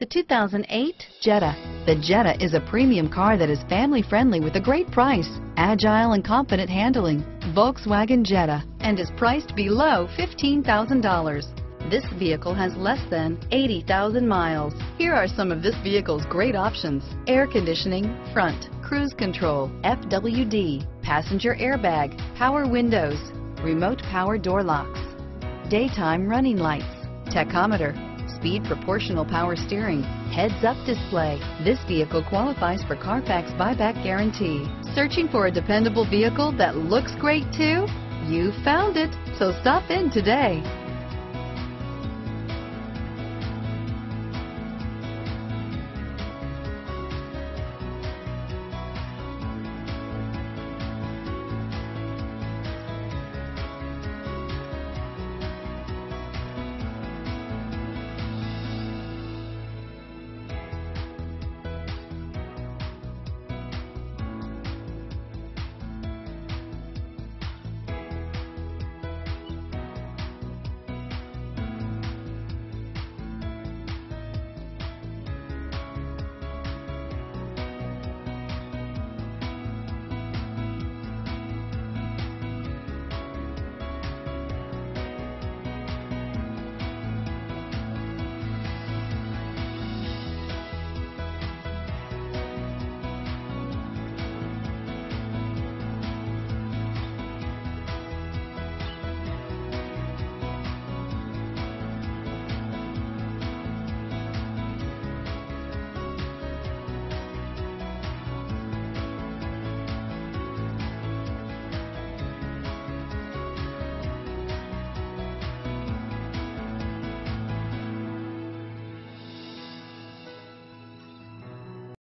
The 2008 Jetta. The Jetta is a premium car that is family friendly with a great price, agile and confident handling. Volkswagen Jetta and is priced below $15,000. This vehicle has less than 80,000 miles. Here are some of this vehicle's great options. Air conditioning, front, cruise control, FWD, passenger airbag, power windows, remote power door locks, daytime running lights, tachometer, speed proportional power steering, heads-up display. This vehicle qualifies for Carfax buyback guarantee. Searching for a dependable vehicle that looks great too? You found it, so stop in today.